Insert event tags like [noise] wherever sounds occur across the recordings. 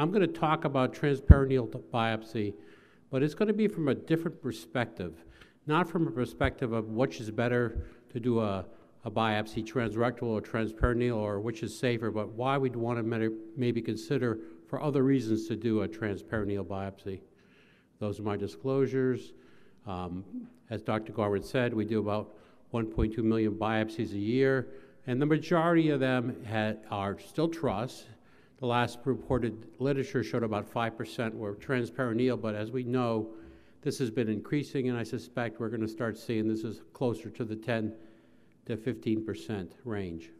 I'm going to talk about transperineal biopsy, but it's going to be from a different perspective, not from a perspective of which is better to do a, a biopsy, transrectal or transperineal, or which is safer, but why we'd want to maybe consider for other reasons to do a transperineal biopsy. Those are my disclosures. Um, as Dr. Garwood said, we do about 1.2 million biopsies a year, and the majority of them are still TRUS. The last reported literature showed about 5% were transperineal, but as we know, this has been increasing, and I suspect we're going to start seeing this is closer to the 10 to 15% range.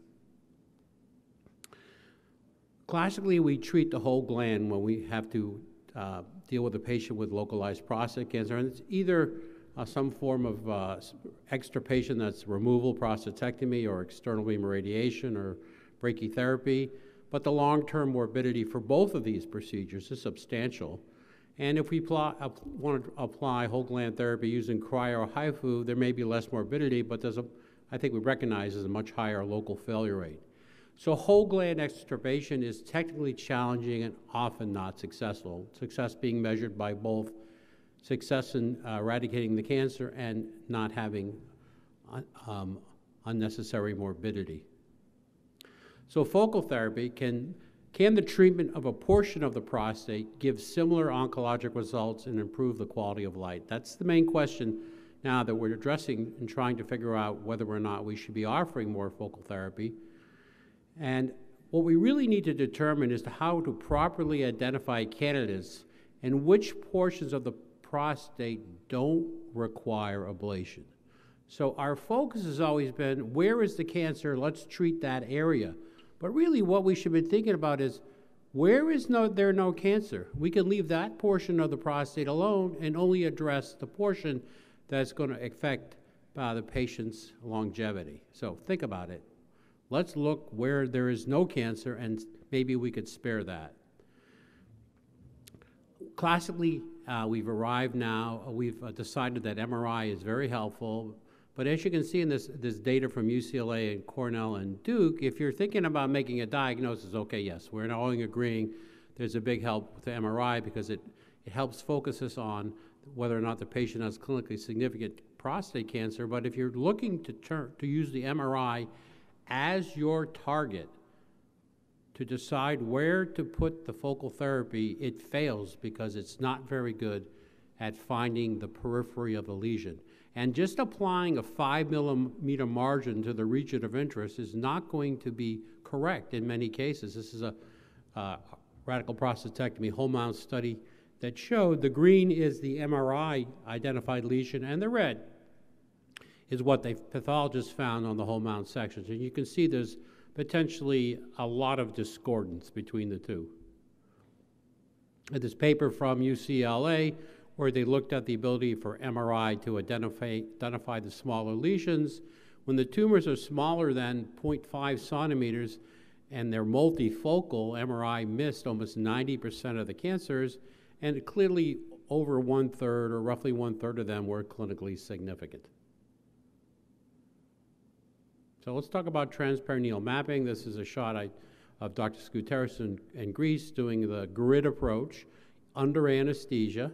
Classically, we treat the whole gland when we have to uh, deal with a patient with localized prostate cancer, and it's either uh, some form of uh, extirpation that's removal, prostatectomy, or external beam radiation, or brachytherapy. But the long term morbidity for both of these procedures is substantial. And if we want to apply whole gland therapy using cryo or HIFU, there may be less morbidity, but there's a, I think we recognize there's a much higher local failure rate. So whole gland extirpation is technically challenging and often not successful. Success being measured by both success in uh, eradicating the cancer and not having uh, um, unnecessary morbidity. So focal therapy can can the treatment of a portion of the prostate give similar oncologic results and improve the quality of life? That's the main question now that we're addressing and trying to figure out whether or not we should be offering more focal therapy. And what we really need to determine is how to properly identify candidates and which portions of the prostate don't require ablation. So our focus has always been where is the cancer? Let's treat that area. But really, what we should be thinking about is where is no, there no cancer? We can leave that portion of the prostate alone and only address the portion that's going to affect uh, the patient's longevity. So think about it. Let's look where there is no cancer and maybe we could spare that. Classically, uh, we've arrived now, we've uh, decided that MRI is very helpful. But as you can see in this, this data from UCLA and Cornell and Duke, if you're thinking about making a diagnosis, okay, yes, we're all agreeing there's a big help with the MRI because it, it helps focus us on whether or not the patient has clinically significant prostate cancer. But if you're looking to, turn, to use the MRI as your target to decide where to put the focal therapy, it fails because it's not very good at finding the periphery of a lesion. And just applying a five millimeter margin to the region of interest is not going to be correct in many cases. This is a uh, radical prostatectomy whole mount study that showed the green is the MRI identified lesion and the red is what the pathologists found on the whole mount sections. And you can see there's potentially a lot of discordance between the two. This paper from UCLA, where they looked at the ability for MRI to identify, identify the smaller lesions. When the tumors are smaller than 0.5 centimeters and they're multifocal, MRI missed almost 90% of the cancers, and clearly over one third or roughly one third of them were clinically significant. So let's talk about transperineal mapping. This is a shot I, of Dr. Skouteris in, in, Greece doing the grid approach under anesthesia.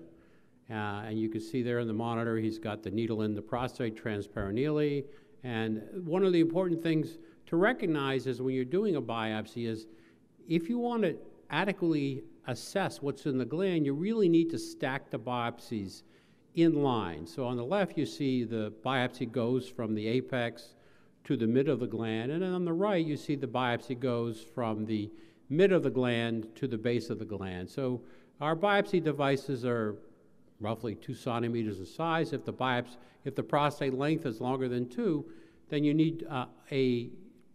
Uh, and you can see there in the monitor, he's got the needle in the prostate transperineally. And one of the important things to recognize is when you're doing a biopsy is if you want to adequately assess what's in the gland, you really need to stack the biopsies in line. So on the left, you see the biopsy goes from the apex to the mid of the gland. And then on the right, you see the biopsy goes from the mid of the gland to the base of the gland. So our biopsy devices are roughly two centimeters in size. If the biopsy, if the prostate length is longer than two, then you need uh, a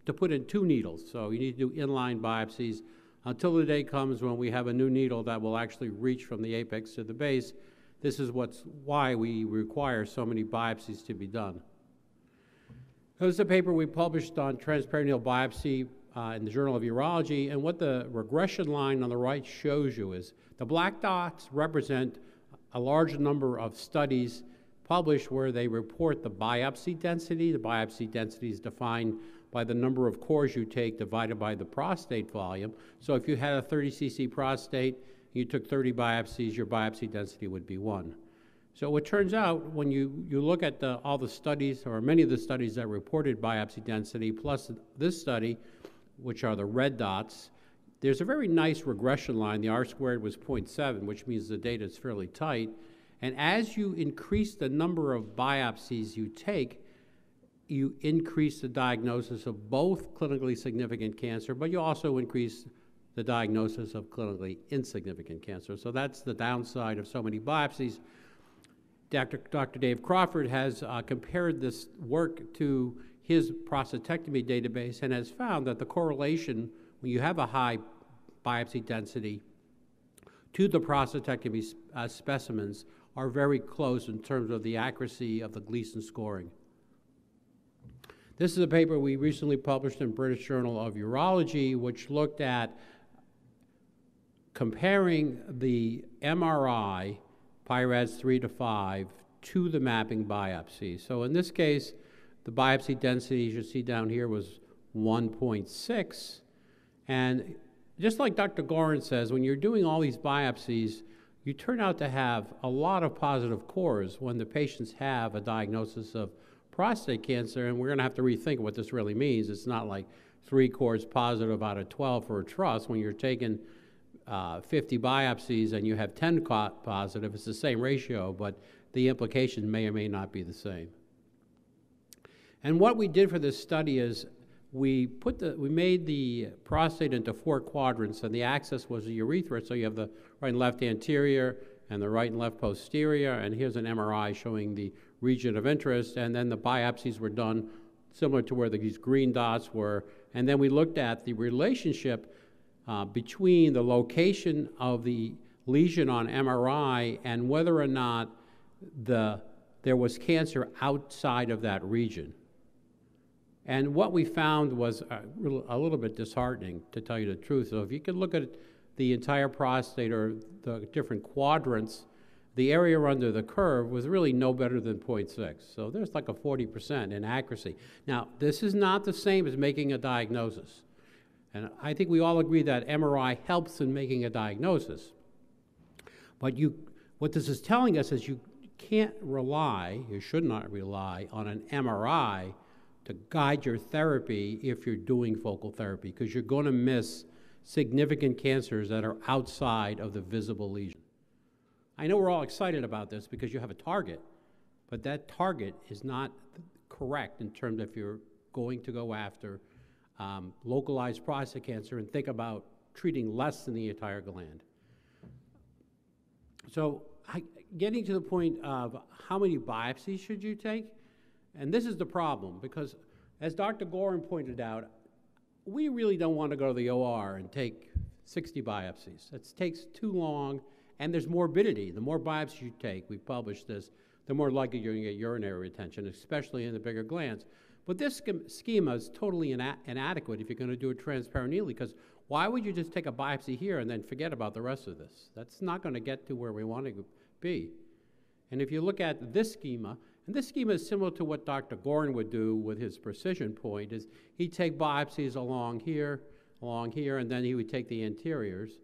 to put in two needles. So you need to do inline biopsies until the day comes when we have a new needle that will actually reach from the apex to the base. This is what's why we require so many biopsies to be done. This is a paper we published on transperineal biopsy uh, in the Journal of Urology, and what the regression line on the right shows you is the black dots represent a large number of studies published where they report the biopsy density. The biopsy density is defined by the number of cores you take divided by the prostate volume. So if you had a 30 cc prostate, you took 30 biopsies, your biopsy density would be 1. So it turns out when you, you look at the, all the studies, or many of the studies that reported biopsy density, plus this study, which are the red dots, there's a very nice regression line. The R squared was 0.7, which means the data is fairly tight. And as you increase the number of biopsies you take, you increase the diagnosis of both clinically significant cancer, but you also increase the diagnosis of clinically insignificant cancer. So that's the downside of so many biopsies. Dr. Dr. Dave Crawford has uh, compared this work to his prostatectomy database and has found that the correlation when you have a high biopsy density to the prostatectomy uh, specimens are very close in terms of the accuracy of the Gleason scoring. This is a paper we recently published in British Journal of Urology, which looked at comparing the MRI, PIRADS 3 to 5, to the mapping biopsy. So in this case, the biopsy density, as you see down here, was 1.6. And just like Dr. Gorin says, when you're doing all these biopsies, you turn out to have a lot of positive cores when the patients have a diagnosis of prostate cancer, and we're going to have to rethink what this really means. It's not like three cores positive out of 12 for a TRUS. When you're taking uh, 50 biopsies and you have 10 positive, it's the same ratio, but the implication may or may not be the same. And what we did for this study is we put the we made the prostate into four quadrants, and the axis was the urethra. So you have the right and left anterior and the right and left posterior. And here's an MRI showing the region of interest. And then the biopsies were done similar to where these green dots were. And then we looked at the relationship uh, between the location of the lesion on MRI and whether or not the there was cancer outside of that region. And what we found was uh, a, a, little bit disheartening, to tell you the truth. So if you could look at the entire prostate or the different quadrants, the area under the curve was really no better than 0.6. So there's like a 40% inaccuracy. Now, this is not the same as making a diagnosis. And I think we all agree that MRI helps in making a diagnosis. But you, what this is telling us is you can't rely, you should not rely on an MRI to guide your therapy if you're doing focal therapy because you're going to miss significant cancers that are outside of the visible lesion. I know we're all excited about this because you have a target, but that target is not correct in terms of if you're going to go after um, localized prostate cancer and think about treating less than the entire gland. So, I, getting to the point of how many biopsies should you take? And this is the problem because, as Dr. Gorin pointed out, we really don't want to go to the OR and take 60 biopsies. That takes too long, and there's morbidity. The more biopsies you take, we've published this, the more likely you're going to get urinary retention, especially in the bigger glands. But this schema is totally ina- inadequate if you're going to do a transperineally, because why would you just take a biopsy here and then forget about the rest of this? That's not going to get to where we want to be. And if you look at this schema, and this schema is similar to what Dr. Gorin would do with his precision point, is he'd take biopsies along here, along here, and then he would take the anteriors.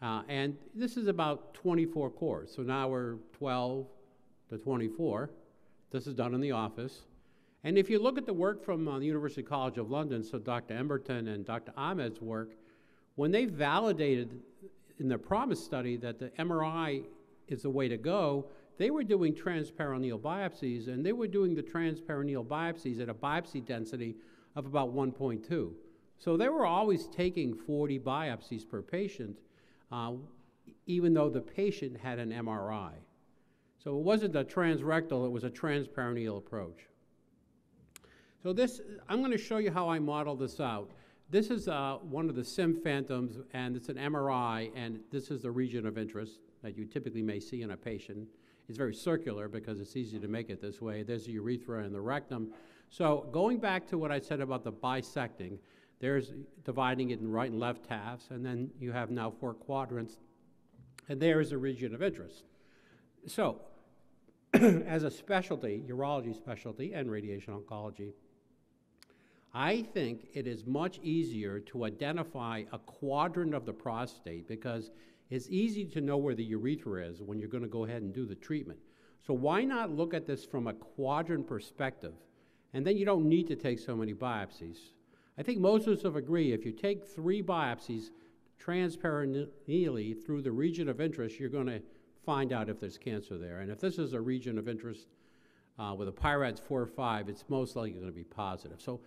Uh, and this is about 24 cores. So now we're 12 to 24. This is done in the office. And if you look at the work from uh, the University College of London, so Dr. Emberton and Dr. Ahmed's work, when they validated in their PROMIS study that the MRI is the way to go, they were doing transperineal biopsies, and they were doing the transperineal biopsies at a biopsy density of about 1.2. So they were always taking 40 biopsies per patient, uh, even though the patient had an MRI. So it wasn't a transrectal, it was a transperineal approach. So this, I'm going to show you how I model this out. This is uh, one of the SIM phantoms, and it's an MRI, and this is the region of interest that you typically may see in a patient. It's very circular because it's easy to make it this way. There's the urethra and the rectum. So going back to what I said about the bisecting, there's dividing it in right and left halves, and then you have now four quadrants, and there is a region of interest. So, [clears throat] as a specialty, urology specialty and radiation oncology, I think it is much easier to identify a quadrant of the prostate because it's easy to know where the urethra is when you're going to go ahead and do the treatment. So why not look at this from a quadrant perspective? And then you don't need to take so many biopsies. I think most of us have agreed if you take three biopsies transperineally through the region of interest, you're going to find out if there's cancer there. And if this is a region of interest uh, with a PI-RADS 4 or 5, it's most likely going to be positive. So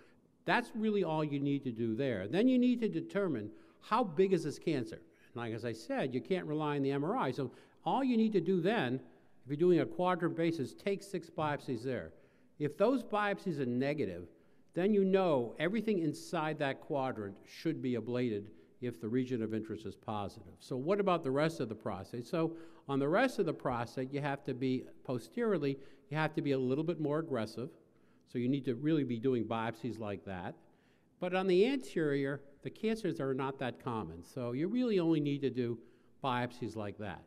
that's really all you need to do there. Then you need to determine how big is this cancer. Like as I said, you can't rely on the MRI. So all you need to do then, if you're doing a quadrant basis, take six biopsies there. If those biopsies are negative, then you know everything inside that quadrant should be ablated if the region of interest is positive. So what about the rest of the prostate? So on the rest of the prostate, you have to be posteriorly, you have to be a little bit more aggressive. So you need to really be doing biopsies like that. But on the anterior, the cancers are not that common. So you really only need to do biopsies like that.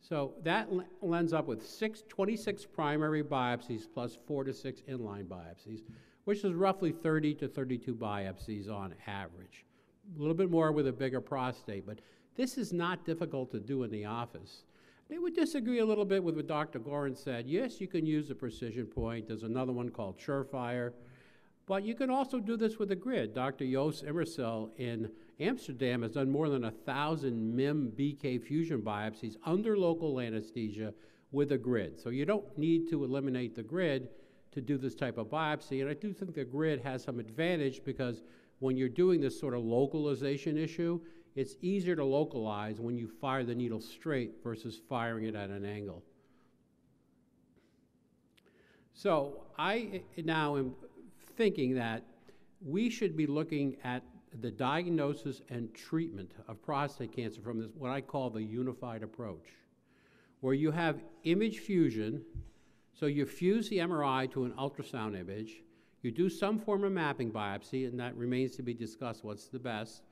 So that lends up with six, 26 primary biopsies plus four to six inline biopsies, which is roughly 30 to 32 biopsies on average. A little bit more with a bigger prostate, but this is not difficult to do in the office. They would disagree a little bit with what Dr. Gorin said. Yes, you can use a precision point. There's another one called Surefire. But you can also do this with a grid. Dr. Jos Immerzeel in Amsterdam has done more than a thousand MIM BK fusion biopsies under local anesthesia with a grid. So you don't need to eliminate the grid to do this type of biopsy. And I do think the grid has some advantage because when you're doing this sort of localization issue, it's easier to localize when you fire the needle straight versus firing it at an angle. So I eh, now am thinking that we should be looking at the diagnosis and treatment of prostate cancer from this, what I call the unified approach, where you have image fusion. So you fuse the MRI to an ultrasound image, you do some form of mapping biopsy, and that remains to be discussed what's the best.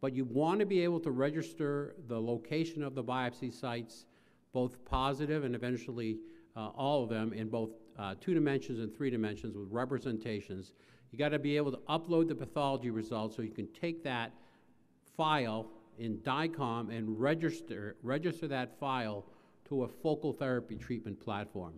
But you want to be able to register the location of the biopsy sites, both positive and eventually uh, all of them in both uh, two dimensions and three dimensions with representations. You got to be able to upload the pathology results so you can take that file in DICOM and register, register that file to a focal therapy treatment platform.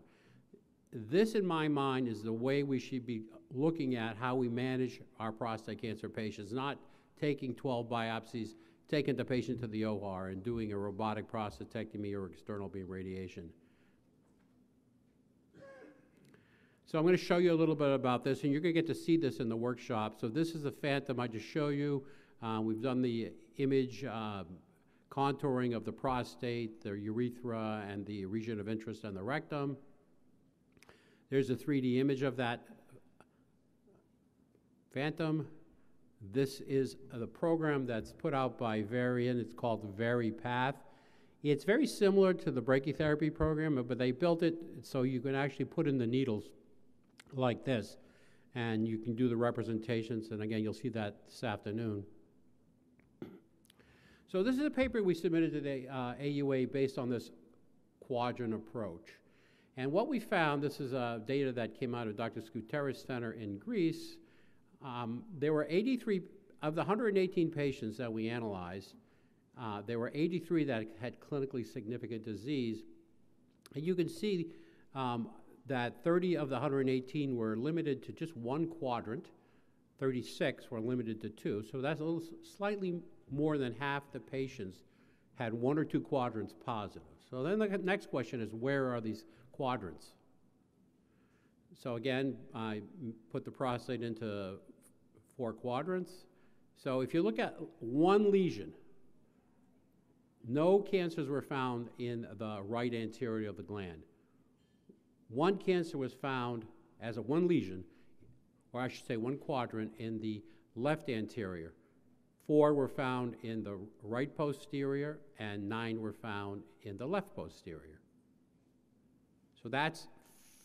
This, in my mind, is the way we should be looking at how we manage our prostate cancer patients, not taking 12 biopsies, taking the patient to the OR, and doing a robotic prostatectomy or external beam radiation. So I'm going to show you a little bit about this, and you're going to get to see this in the workshop. So this is the phantom I just show you. Uh, we've done the image uh, contouring of the prostate, the urethra, and the region of interest and the rectum. There's a 3D image of that phantom. This is the program that's put out by Varian. It's called VariPath. It's very similar to the brachytherapy program, but they built it so you can actually put in the needles like this, and you can do the representations, and again, you'll see that this afternoon. So this is a paper we submitted to the uh, AUA based on this quadrant approach. And what we found, this is uh, data that came out of Dr. Skouteris Center in Greece, um, there were 83, of the 118 patients that we analyzed, uh, there were 83 that had clinically significant disease. And you can see um, that 30 of the 118 were limited to just one quadrant, 36 were limited to two. So that's a little slightly more than half the patients had one or two quadrants positive. So then the next question is where are these quadrants? So again, I put the prostate into four quadrants. So if you look at one lesion, no cancers were found in the right anterior of the gland. One cancer was found as a one lesion, or I should say one quadrant, in the left anterior. Four were found in the right posterior, and nine were found in the left posterior. So that's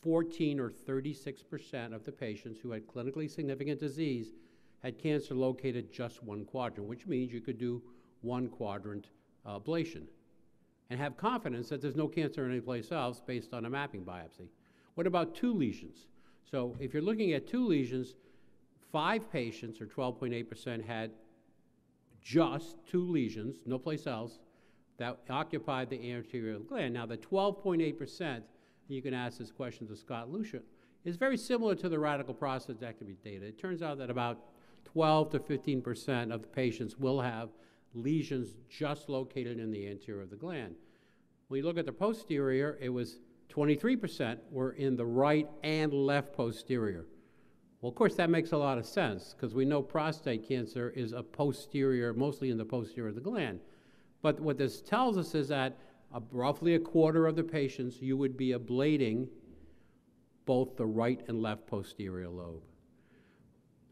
14 or 36% of the patients who had clinically significant disease had cancer located just one quadrant, which means you could do one quadrant ablation and have confidence that there's no cancer anyplace else based on a mapping biopsy. What about two lesions? So if you're looking at two lesions, five patients, or 12.8%, had just two lesions, no place else, that occupied the anterior gland. Now, the 12.8%, you can ask this question to Scott Lucia, is very similar to the radical prostatectomy data. It turns out that about 12 to 15% of the patients will have lesions just located in the anterior of the gland. When you look at the posterior, it was 23% were in the right and left posterior. Well, of course, that makes a lot of sense because we know prostate cancer is a posterior, mostly in the posterior of the gland. But what this tells us is that a, roughly a quarter of the patients you would be ablating both the right and left posterior lobe.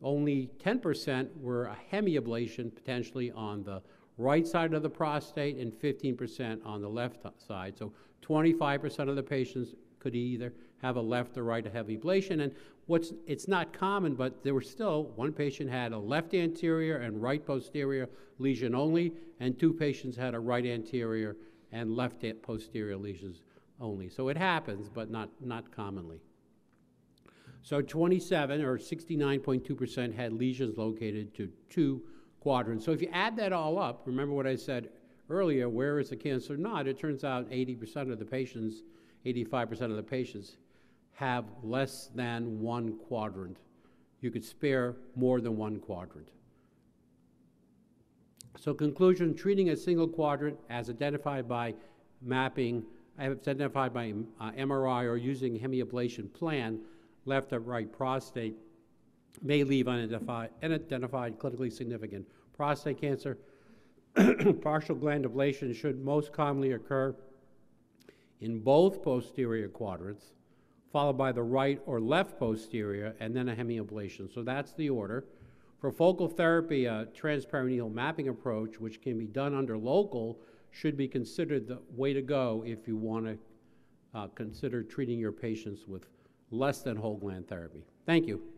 Only 10% were a hemiablation potentially on the right side of the prostate and 15% on the left side. So 25% of the patients could either have a left or right hemiablation. And what's it's not common, but there were still one patient had a left anterior and right posterior lesion only, and two patients had a right anterior and left posterior lesions only. So it happens, but not not commonly. So 27 or 69.2% had lesions located to two quadrants. So if you add that all up, remember what I said earlier, where is the cancer not? It turns out 80% of the patients, 85% of the patients have less than one quadrant. You could spare more than one quadrant. So conclusion, treating a single quadrant as identified by mapping, identified by uh, MRI or using hemiablation plan, left or right prostate, may leave unidentified, unidentified clinically significant prostate cancer. [clears throat] Partial gland ablation should most commonly occur in both posterior quadrants, followed by the right or left posterior, and then a hemiablation. So that's the order. For focal therapy, a transperineal mapping approach, which can be done under local, should be considered the way to go if you want to uh, consider treating your patients with less than whole gland therapy. Thank you.